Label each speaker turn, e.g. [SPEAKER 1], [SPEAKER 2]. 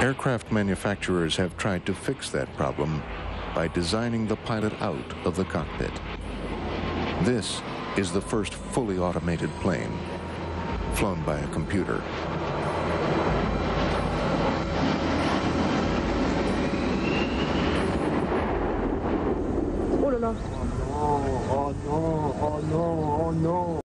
[SPEAKER 1] Aircraft manufacturers have tried to fix that problem by designing the pilot out of the cockpit. This is the first fully automated plane, flown by a computer.
[SPEAKER 2] Oh,
[SPEAKER 3] oh no, oh no, oh no, oh no.